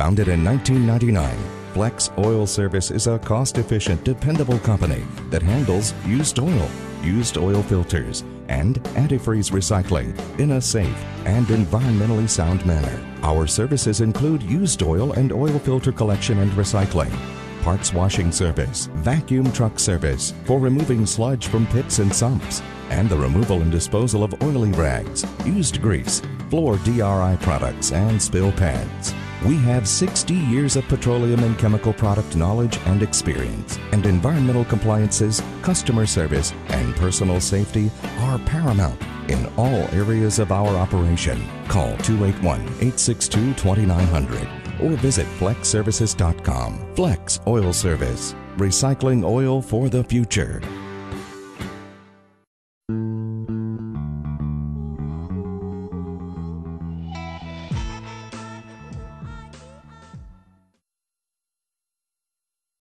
Founded in 1999, Flex Oil Service is a cost efficient, dependable company that handles used oil, used oil filters, and antifreeze recycling in a safe and environmentally sound manner. Our services include used oil and oil filter collection and recycling, parts washing service, vacuum truck service for removing sludge from pits and sumps, and the removal and disposal of oily rags, used grease, floor dry products, and spill pads. We have 60 years of petroleum and chemical product knowledge and experience, and environmental compliances, customer service, and personal safety are paramount in all areas of our operation. Call 281 862 2900 or visit flexservices.com. Flex Oil Service, recycling oil for the future.